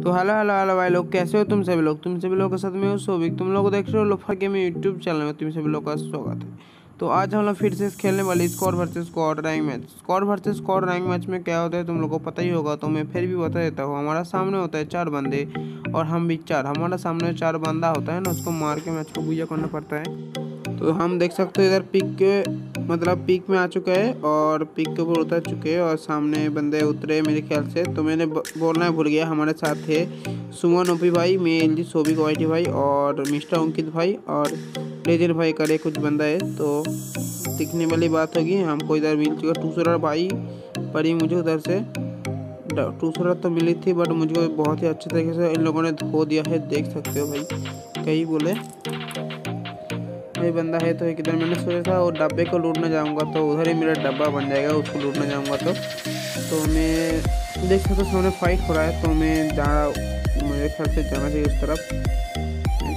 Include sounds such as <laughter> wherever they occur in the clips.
तो hello hello hello भाई लोग, कैसे हो तुम सभी लोग? तुम सभी लोगों के साथ में हूँ सोबिक तुम लोग देख रहे हो लोफा के में यूट्यूब चैनल में, तुम सभी लोग का स्वागत है। तो आज हम लोग फिर से खेलने वाले score versus score rank match score versus score rank match में क्या होता है तुम लोग को पता ही होगा तो मैं फिर भी बता देता हूँ। हमारा सामने होता है चार बंदे और हम भी चार। हमारा सामने चार बंदा होता है ना, उसको मार के मैच को बुझा करना पड़ता है। तो हम देख सकते हो इधर पिक के मतलब पिक में आ चुका है और पिक के ऊपर उतर चुके हैं और सामने बंदे उतरे मेरे ख्याल से। तो मैंने बोलना भूल गया हमारे साथ थे सुमन, ओपी भाई, मैं एल जी सोबिक वाइटी भाई और मिस्टर अंकित भाई और लेजर भाई करे कुछ बंदा है। तो दिखने वाली बात होगी, हमको इधर मिल चुका टूसरा भाई, पड़ी मुझे उधर से। टूसरा तो मिली थी बट मुझे बहुत ही अच्छे तरीके से इन लोगों ने धो दिया है, देख सकते हो भाई कहीं बोले। भाई बंदा है तो एक किधर मैंने सोचा था, और डब्बे को लूटने जाऊँगा तो उधर ही मेरा डब्बा बन जाएगा, उसको लूटने जाऊँगा तो। तो मैं देख हूँ सामने फाइट हो रहा है तो मैं जा, मेरे ख्याल से जाना चाहिए उस तरफ़।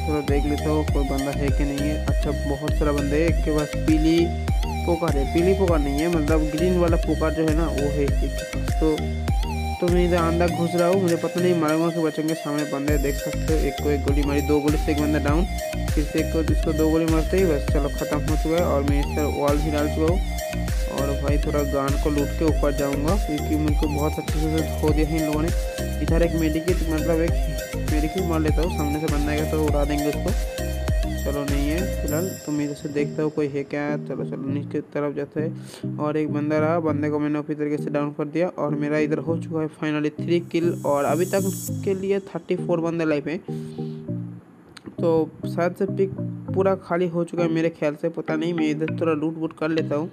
थोड़ा देख लेता हूँ, कोई बंदा है कि नहीं है। अच्छा बहुत सारा बंदे है, एक के पास पीली पोकार है। पीली पोकार नहीं है मतलब ग्रीन वाला पोकार जो है ना, वो है एक तो तो मैं इधर अंदर घुस रहा हूँ, मुझे पता नहीं मारूँगा कि बचेंगे सामने बंदे देख सकते हो। एक को एक गोली मारी, दो गोली से एक बंदा डाउन फिर से एक को इसको दो गोली मारते ही बस, चलो ख़त्म हो चुका है। और मैं इस तरह वॉल भी डाल चुका हूँ। और भाई थोड़ा गान को लूट के ऊपर जाऊँगा, क्योंकि मुझको बहुत अच्छे से खो दिया है इन लोगों ने। इधर एक मेडिकेट मतलब एक मेडिकेट मार लेता हूँ, सामने से बंदा गया तो उड़ा देंगे उसको। चलो नहीं है, फ़िलहाल तुम इधर से देखता हो कोई है क्या? चलो चलो, नीचे तरफ़ जाते हैं। और एक बंदा रहा, बंदे को मैंने अपनी तरीके से डाउन कर दिया और मेरा इधर हो चुका है फाइनली थ्री किल और अभी तक के लिए थर्टी फोर बंदे लाइफ है। तो शायद से पिक पूरा खाली हो चुका है मेरे ख्याल से, पता नहीं, मैं इधर थोड़ा लूट वूट कर लेता हूँ।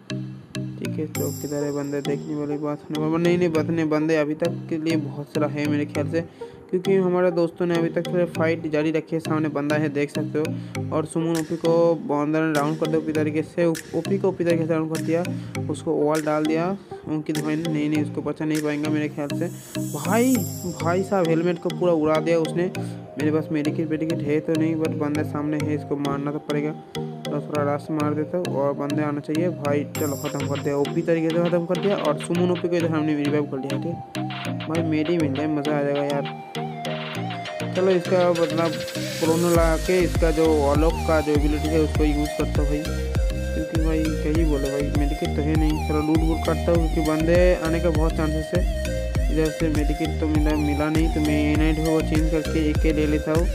ठीक है तो किधर है बंदे, देखने वाली बात नहीं नहीं, बंदे अभी तक के लिए बहुत सारा है मेरे ख्याल से। क्योंकि हमारे दोस्तों ने अभी तक फाइट जारी रखी है, सामने बंदा है, देख सकते हो। और सुमन ओपी को बंदर ने डाउन कर दिया, ओपी तरीके से। ओपी को ओपी तरीके से राउंड कर दिया, उसको वॉल डाल दिया, उनकी ने नहीं नहीं, उसको बचा नहीं पाएँगा मेरे ख्याल से। भाई भाई साहब हेलमेट को पूरा उड़ा दिया उसने। मेरे पास मेडिकेट, वेडिकेट है तो नहीं बट बंदे सामने है, इसको मारना तो पड़ेगा। तो थोड़ा रास मार देते हूँ और बंदे आना चाहिए। भाई, चलो ख़त्म कर दिया। ओपी तरीके से ख़त्म कर दिया और सुमन ओपी को इधर हमने रिवाइव कर दिया, ठीक भाई मेरी मिल जाए मज़ा आ जाएगा यार। चलो, इसका मतलब प्रोनो लगा के इसका जो ऑलोक का जो एबिलिटी है, उसको यूज़ करता हूँ भाई। क्योंकि भाई कहीं ही बोले भाई मेडिकेट तो है नहीं। चलो लूट वूट करता हूँ क्योंकि बंदे आने का बहुत चांसेस है। इधर से मेडिकेट तो मिला मिला नहीं तो मैं ए नाइट को चेंज करके एक के ले लेता हूँ।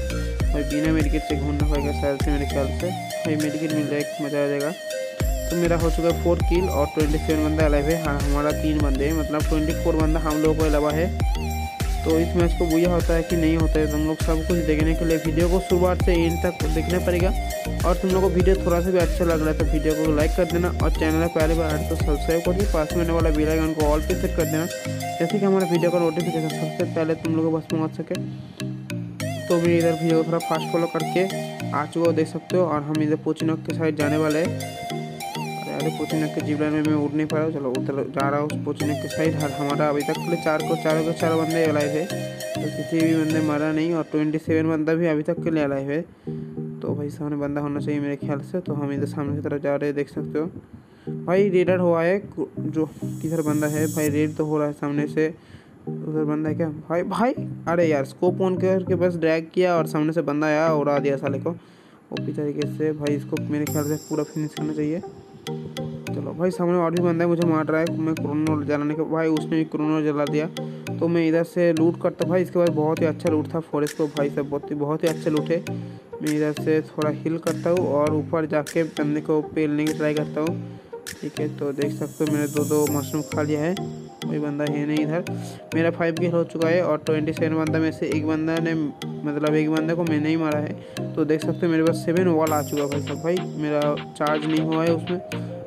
भाई, बिना मेडिकेट से घूमना पड़ेगा शायद से मेरे ख्याल से। भाई, मेडिकेट मिल जाए मज़ा आ जाएगा। तो मेरा हो चुका है फोर किल और ट्वेंटी सेवन बंदा अलाइव है। हाँ हमारा तीन बंदे हैं मतलब ट्वेंटी फोर बंदा हम लोगों को अलावा है। तो इस मैच को बुझा होता है कि नहीं होता है तुम लोग सब कुछ देखने के लिए वीडियो को शुरुआत से एंड तक देखना पड़ेगा। और तुम लोग को वीडियो थोड़ा सा भी अच्छा लग रहा है तो वीडियो को लाइक कर देना और चैनल पर पहले बार तो सब्सक्राइब कर दिए पास में वाला बेल आइकन को ऑल पे सेट कर देना, जैसे कि हमारे वीडियो का नोटिफिकेशन सबसे पहले तुम लोगों को बस पहुँच सके। तो भी इधर वीडियो थोड़ा फास्ट फॉलो करके आ चुका देख सकते हो। और हम इधर पोचिनक के साइड जाने वाले हैं। अरे पोचिनक के जीवन में मैं उड़ नहीं पा रहा हूँ चलो, उधर जा रहा हूँ पोचिनक के साइड और हमारा अभी तक के चार को चारों के चार बंदे अलाइव है। तो किसी भी बंदे मरा नहीं और ट्वेंटी सेवन बंदा भी अभी तक के लिए अलाइव है। तो भाई, सामने बंदा होना चाहिए मेरे ख्याल से। तो हम इधर सामने की तरफ़ जा रहे हैं, देख सकते हो। भाई रेडर हुआ है। जो किधर बंदा है? भाई रेड तो हो रहा है सामने से। उधर बंदा है क्या? भाई भाई, अरे यार स्कोप ऑन करके बस ड्रैग किया और सामने से बंदा आया उड़ा दिया साले को। ओपी तरीके से भाई इसको मेरे ख्याल से पूरा फिनिश करना चाहिए। चलो भाई, सामने और भी बंदा है, मुझे मार रहा है। मैं क्रोनो जलाने के भाई, उसने भी क्रोनो जला दिया। तो मैं इधर से लूट करता, भाई, इसके बाद बहुत ही अच्छा लूट था फॉरेस्ट को। भाई सब बहुत ही बहुत ही अच्छे लूट है। मैं इधर से थोड़ा हिल करता हूँ और ऊपर जाके बंदे को पेलने की ट्राई करता हूँ। ठीक है तो देख सकते हो मैंने दो दो मशरूम खा लिया है। कोई बंदा है नहीं इधर। मेरा फाइव किल हो चुका है और ट्वेंटी सेवन बंदा में से एक बंदा ने मतलब एक बंदे को मैंने ही मारा है। तो देख सकते हो मेरे पास सेवन वॉल आ चुका भाई सब भाई, मेरा चार्ज नहीं हुआ है उसमें।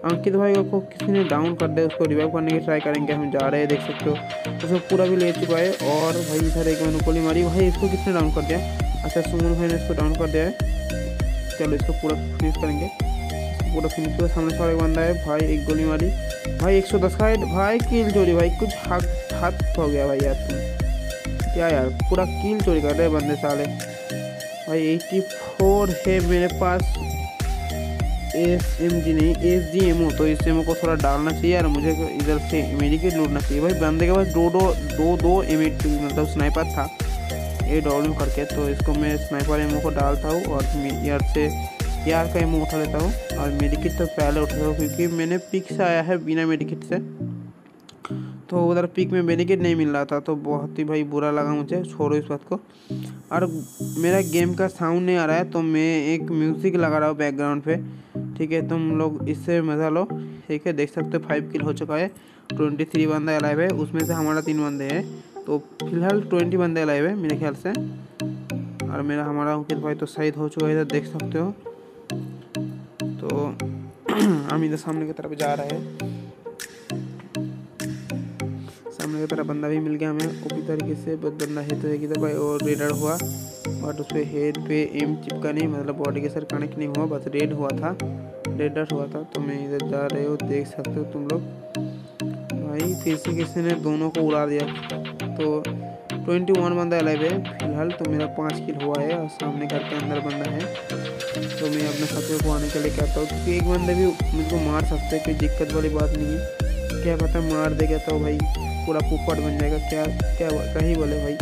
अंकित भाई को किसी ने डाउन कर दिया, उसको रिवाइव करने की ट्राई करेंगे, हम जा रहे हैं, देख सकते हो। तो सब पूरा भी ले चुका है और भाई इधर एक मैंने गोली मारी। भाई, इसको किसने डाउन कर दिया? अच्छा सुमन भाई ने इसको डाउन कर दिया है। चलो, इसको पूरा फिनिश करेंगे। पूरा फिनिश हुआ सामने से एक बंदा है, भाई, एक गोली मारी। भाई 110 का भाई किल चोरी, भाई, कुछ हाथ हाथ हो गया, भाई, यार, तुम। क्या यार, पूरा किल चोरी कर रहे बंदे साले। भाई 84 है मेरे पास। एस एम जी नहीं एस जी एम ओ तो इस एम ओ को थोड़ा डालना चाहिए और मुझे इधर से मेडिकेट लूटना चाहिए। भाई, बंदे के पास दो दो दो दो एम मतलब स्नाइपर था। ए डब्ल्यू करके तो इसको मैं स्नाइपर एमओ को डालता हूँ और यार से यार का एमओ उठा लेता हूँ। और मेडिकिट तो पहले उठाता हूँ क्योंकि मैंने पिक से आया है बिना मेडिकिट से। तो उधर पिक में बेनिफिट नहीं मिल रहा था तो बहुत ही भाई बुरा लगा मुझे, छोड़ो इस बात को। और मेरा गेम का साउंड नहीं आ रहा है तो मैं एक म्यूज़िक लगा रहा हूँ बैकग्राउंड पे। ठीक है, तुम लोग इससे मज़ा लो। ठीक है, देख सकते हो फाइव किल हो चुका है। ट्वेंटी थ्री बंदा अलाइव है, उसमें से हमारा तीन बंदे हैं। तो फ़िलहाल ट्वेंटी बंदे अलाइव है मेरे ख्याल से। और मेरा, हमारा अंकित भाई तो शहीद हो चुका है, इधर देख सकते हो। तो <clears throat> हम इधर सामने की तरफ़ जा रहे हैं। सामने की तरफ़ बंदा भी मिल गया हमें। उसी तरीके से बंदा है तो एक भाई, और रेडर हुआ। बट उस पर हेड पे एम चिपका नहीं मतलब बॉडी के सर कनेक्ट नहीं हुआ, बस रेड हुआ था। रेडर हुआ था तो मैं इधर जा रहे हो, देख सकते हो तुम लोग। भाई फिर से किसी ने दोनों को उड़ा दिया। तो ट्वेंटी वन बंदा अलाइव है। फ़िलहाल तो मेरा पाँच किल हुआ है और सामने घर के अंदर बंदा है। तो मैं अपने खतरे को आने के लिए कहता हूँ क्योंकि एक बंदे भी मुझको मार सकते हैं, कोई दिक्कत वाली बात नहीं है। क्या पता मार देगा तो भाई, पूरा पुपट बन जाएगा। क्या क्या कहीं बोले भाई।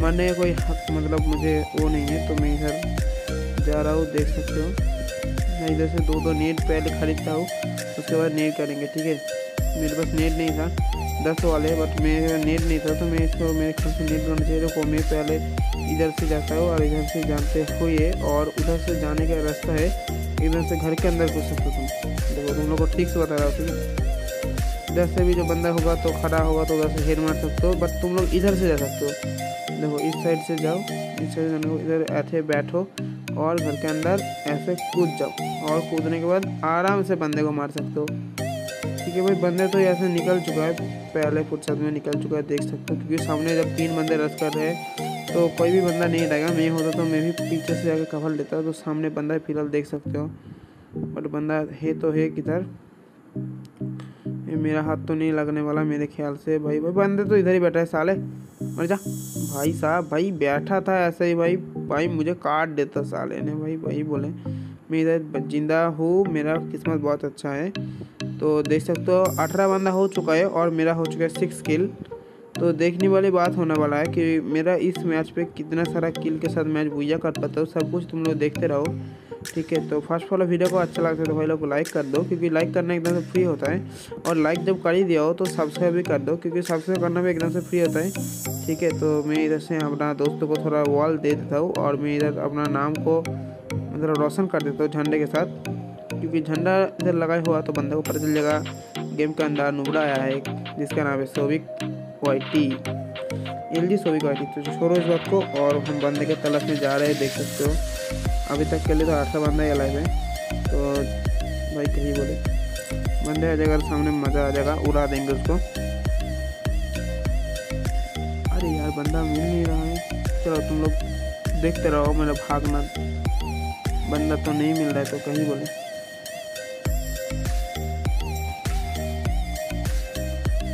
मरने का कोई हक मतलब मुझे वो नहीं है तो मैं इधर जा रहा हूँ, देख सकते हो। मैं इधर से दो दो नेट पहले खरीदता हूँ, उसके बाद नेट करेंगे, ठीक है? मेरे पास नेट नहीं था। दस वाले बट मेरा नेट नहीं था तो मैं इसको, मेरे ख्याल से नेट करना चाहिए तो मैं पहले इधर से जाता हूँ और इधर से जानते हुए और उधर से जाने का रास्ता है, इधर से घर के अंदर घुस सकते तुम देखो, तुम लोग को ठीक से बता रहा हूँ, ठीक है? इधर से भी जो बंदा होगा तो खड़ा होगा तो उधर से हेड मार सकते हो, बट तुम लोग इधर से जा सकते हो। देखो, इस साइड से जाओ, इस साइड जाने को इधर ऐसे बैठो, और घर के अंदर ऐसे कूद जाओ, और कूदने के बाद आराम से बंदे को मार सकते हो। ठीक भाई बंदे तो ऐसे निकल चुका है, पहले फुर्सत में निकल चुका है, देख सकते हो, क्योंकि सामने जब तीन बंदे रस कर रहे हैं तो कोई भी बंदा नहीं रहेगा, मैं होता तो मैं भी पीछे से जाकर कवर लेता तो सामने बंदा फ़िलहाल देख सकते हो, बट बंदा है तो है किधर? मेरा हाथ तो नहीं लगने वाला मेरे ख्याल से, भाई भाई, बंदे तो इधर ही बैठा है, साले, मर जा। भाई साहब, भाई, बैठा था ऐसे ही, भाई भाई, मुझे काट देता साले ने, भाई भाई बोले, मैं इधर ज़िंदा हूँ, मेरा किस्मत बहुत अच्छा है तो देख सकते हो, अठारह बंदा हो चुका है और मेरा हो चुका है सिक्स किल तो देखने वाली बात होने वाला है कि मेरा इस मैच पे कितना सारा किल के साथ मैच भूया कर पाता हूँ सब कुछ तुम लोग देखते रहो, ठीक है? तो फ़र्स्ट वाला वीडियो को अच्छा लगता है तो भाई लोग लाइक कर दो, क्योंकि लाइक करना एकदम से फ्री होता है, और लाइक जब कर ही दिया हो तो सब्सक्राइब भी कर दो, क्योंकि सब्सक्राइब करना भी एकदम से फ्री होता है, ठीक है? तो मैं इधर से अपना दोस्तों को थोड़ा वॉल दे देता हूँ, और मैं इधर अपना नाम को मतलब रोशन कर देता हूँ झंडे के साथ। क्योंकि झंडा इधर लगाया हुआ तो बंदे को पता चल जाएगा। गेम के अंदर नुबड़ा आया है, जिसका नाम है Souvik Y L G Souvik Y तो छोड़ो इस बात को, और हम बंदे के तलफ में जा रहे हैं, देख सकते हो। अभी तक के लिए तो आठ बंदा ही अलाइव है। तो भाई कहीं बोले। बंदे आ जाएगा, सामने मज़ा आ जाएगा, उड़ा देंगे उसको। अरे यार, बंदा मिल नहीं रहा है। चलो तुम लोग देखते रहो, मेरा भागना। बंदा तो नहीं मिल रहा है तो कहीं बोले।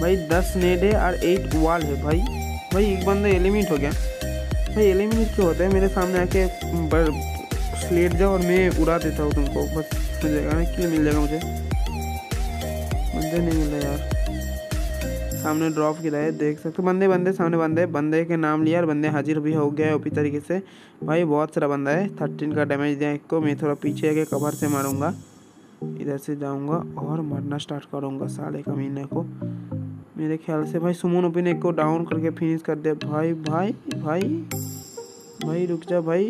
भाई, दस नेट है और एट वॉल है भाई। भाई, एक बंदा एलिमिनेट हो गया। भाई एलिमिनेट क्यों होता है? मेरे सामने आके लेट जाओ और मैं उड़ा देता हूँ तुमको। बस, मिल जाएगा ना? किल मिल जाएगा मुझे। बंदे नहीं मिल यार। सामने ड्रॉप किया है, देख सकते बंदे बंदे, सामने बंदे। बंदे के नाम लिया और बंदे हाजिर भी हो गया ओपी तरीके से। भाई, बहुत सारा बंदा है। थर्टीन का डैमेज दिया एक को। मैं थोड़ा पीछे आके कवर से मारूँगा। इधर से जाऊँगा और मरना स्टार्ट करूँगा साले कमीने को। मेरे ख्याल से। भाई, सुमन ओपी ने एक को डाउन करके फिनिश कर दिया भाई भाई भाई भाई, रुक जा भाई।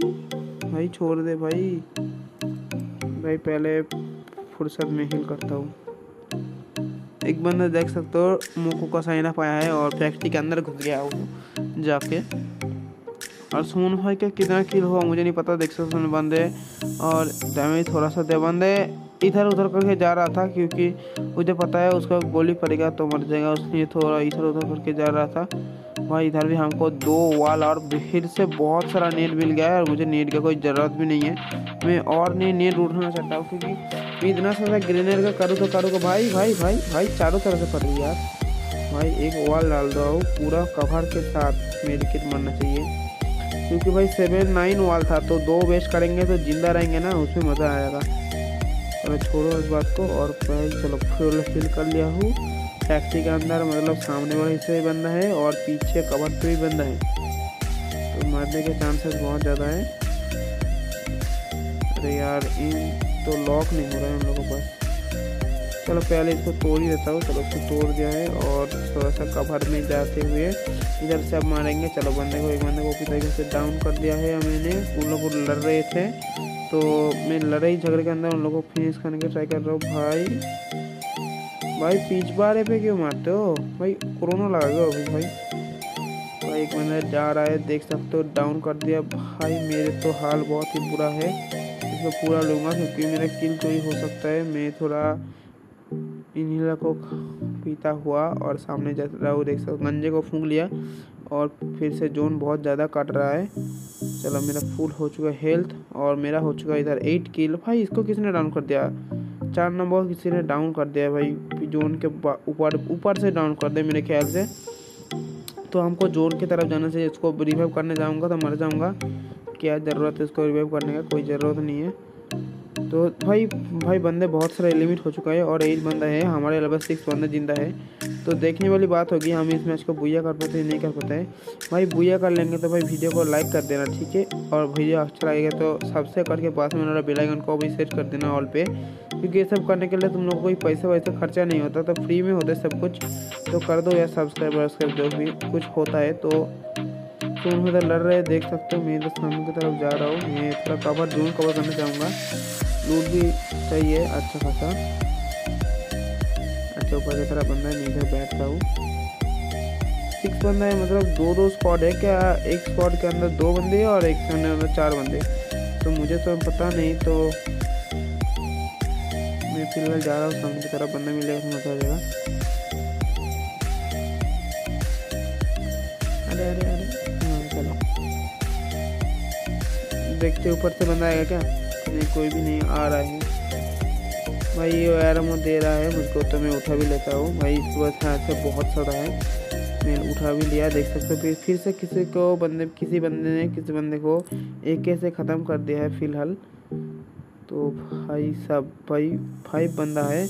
भाई, छोड़ दे भाई। भाई, पहले फुर्सत में हिल करता हूँ। एक बंदा देख सकते हो, मोको का साइना पाया है और फैक्ट्री के अंदर घुस गया वो जाके। और सुमन भाई का कितना किल हुआ मुझे नहीं पता, देख सकते बंदे। और डैमेज थोड़ा सा दे बंदे। इधर उधर करके जा रहा था क्योंकि मुझे पता है उसका गोली पड़ेगा तो मर जाएगा, उसलिए थोड़ा इधर उधर करके जा रहा था। भाई, इधर भी हमको दो वाल और फिर से बहुत सारा नेट मिल गया है और मुझे नेट का कोई ज़रूरत भी नहीं है। मैं और नहीं नेट उठाना चाहता हूँ क्योंकि मैं इतना सारा ग्रेनेड का करूँ तो करूँ भाई भाई भाई भाई, चारों तरह से पड़ रही यार। भाई, एक वॉल डाल दो पूरा कवर के साथ मेरी किट मरना चाहिए। क्योंकि भाई सेवन नाइन वाल था तो दो वेस्ट करेंगे तो ज़िंदा रहेंगे ना, उसमें मज़ा आएगा। चलो छोड़ो इस बात को, और भाई चलो फुल फिल कर लिया हूँ। टैक्सी के अंदर मतलब सामने वाले हिस्से भी बंदा है, और पीछे कवर पे भी बंदा है। तो मारने के चांसेस बहुत ज़्यादा है। अरे यार, इन तो लॉक नहीं हो रहा है उन लोगों पास चलो, पहले इसको तोड़ ही देता हूँ। चलो, इसको तोड़ दिया है, और थोड़ा सा कवर में जाते हुए इधर से अब मारेंगे। चलो, बंदे को, एक बंदे को किस तरीके से डाउन कर दिया है। मैंने उन लोग लड़ रहे थे। तो मैं लड़ाई झगड़े के अंदर उन लोगों को फिनिश करने की ट्राई कर रहा हूँ। भाई भाई, पीछ बारे पे क्यों मारते हो? भाई, कोरोना लगा गया अभी, भाई। भाई, एक बंदा जा रहा है, देख सकते हो डाउन कर दिया। भाई, मेरे तो हाल बहुत ही बुरा है। इसको पूरा लूँगा क्योंकि मेरा किल तो ही हो सकता है। मैं थोड़ा इन्हीं को पीता हुआ और सामने जा रहा हूँ, देख सकते गंजे को फूंक लिया और फिर से जोन बहुत ज़्यादा कट रहा है। चलो मेरा फुल हो चुका है हेल्थ और मेरा हो चुका है इधर एट किल भाई, इसको किसने डाउन कर दिया? चार नंबर किसी ने डाउन कर दिया भाई जोन के ऊपर ऊपर से डाउन कर दिया मेरे ख्याल से। तो हमको जोन की तरफ़ जाना चाहिए, इसको रिवाइव करने जाऊँगा तो मर जाऊँगा। क्या ज़रूरत है इसको रिवाइव करने का? कोई ज़रूरत नहीं है। तो भाई भाई, बंदे बहुत सारे लिमिट हो चुका है और एक बंदा है, हमारे लेवल सिक्स बंदा ज़िंदा है। तो देखने वाली बात होगी, हम इस मैच को बुया कर पाते हैं, नहीं कर पाते हैं। भाई बुया कर लेंगे तो भाई वीडियो को लाइक कर देना, ठीक है? और वीडियो अच्छा लगेगा तो सबसे करके पास में मेरा बेलाइकन को भी सेट कर देना ऑल पे। क्योंकि ये सब करने के लिए तुम लोग कोई पैसा वैसा खर्चा नहीं होता तो फ्री में होता है सब कुछ। तो कर दो या सब्सक्राइब वब्सक्राइब जो भी कुछ होता है। तो तुम उधर लड़ रहे देख सकते हो, मैं इधर सामने की तरफ़ जा रहा हूँ। मैं थोड़ा कवर जून कवर करना चाहूँगा। लूट भी है अच्छा खासा। ऊपर की तरह बंदा है इधर बैठता हूँ। सिक्स बंदा है मतलब दो दो स्क्वाड है क्या? एक स्क्वाड के अंदर दो बंदे और एक के अंदर चार बंदे तो मुझे तो पता नहीं तो मैं फ़िलहाल जा रहा हूँ, सामने की तरफ़ बंदा मिलेगा तो मज़ा आ जाएगा अरे अरे अरे। हाँ चलो। देखते ऊपर से बंदा आएगा क्या? नहीं, कोई भी नहीं आ रहा है। भाई, ये एरमो दे रहा है, मुझको तो मैं उठा भी लेता हूँ। भाई इसके पास से बहुत सारा है। मैं उठा भी लिया, देख सकते हो। फिर फिर से किसी को बंदे, किसी बंदे ने, किसी बंदे को एक से ख़त्म कर दिया है फ़िलहाल। तो भाई सब, भाई फाइव बंदा है।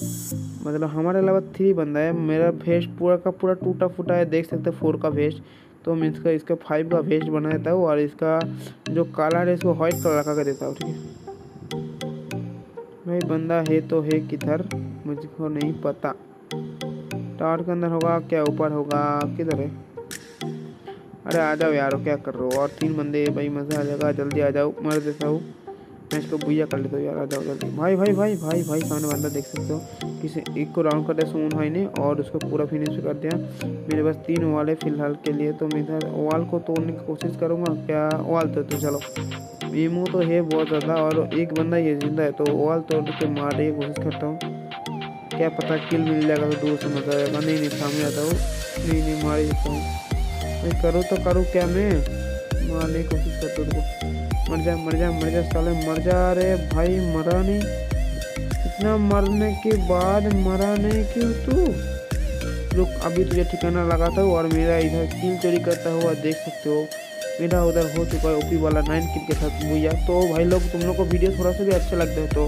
मतलब हमारे अलावा थ्री बंदा है। मेरा फेस पूरा का पूरा टूटा फूटा है, देख सकते हो, फोर का फेस तो मैं इसका इसका फाइव का फेस बना देता हूँ और इसका जो काला है, इसको व्हाइट कलर लगा कर देता हूँ, ठीक है? भाई बंदा है तो है किधर? मुझको नहीं पता। टावर के अंदर होगा क्या ऊपर होगा? किधर है? अरे आ जाओ यार क्या कर रहे हो? और तीन बंदे भाई मज़ा आ जाएगा जल्दी आ जाओ मर देता हूँ। मैं इसको भूया कर लेता हूँ यार आ जाओ जल्दी। भाई भाई भाई भाई भाई सामने बंदा देख सकते हो। किसी एक को राउंड कर दिया सोन भाई ने और उसको पूरा फिनिश कर दिया। मेरे पास तीन वाल है फ़िलहाल के लिए तो मैं इधर वाल को तोड़ने की कोशिश करूँगा। क्या वाल तो, तो चलो। मीमू तो है बहुत ज़्यादा और एक बंदा ये ज़िंदा है तो वाल तोड़ के मारने की कोशिश करता हूँ। क्या पता किल मिल जाएगा तो दूर से मज़ा आएगा नहीं नहीं सामने आता हूँ नहीं नहीं, मार ही हूँ। मैं करूँ तो करूँ क्या मैं? मारने की कोशिश करता हूँ मर जा मर जा मर जा, साले, मर जा रहे भाई, मरा नहीं। इतना मरने के बाद मरा नहीं क्यों तू? रुक, अभी तुझे ठिकाना लगाता हूँ और मेरा इधर किल चोरी करता हुआ देख सकते हो। मेरा उधर हो चुका है ओपी वाला नाइन किल के साथ भैया। तो भाई लोग, तुम लोग को वीडियो थोड़ा सा भी अच्छा लगता है तो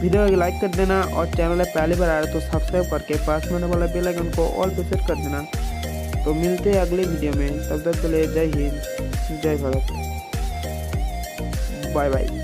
वीडियो को लाइक कर देना और चैनल है पहली बार आ रहा तो सब्सक्राइब करके पास में वाला बेल आइकन को ऑल पे सेट कर देना। तो मिलते हैं अगले वीडियो में। तब तक के लिए जय हिंद, जय भारत। Bye bye.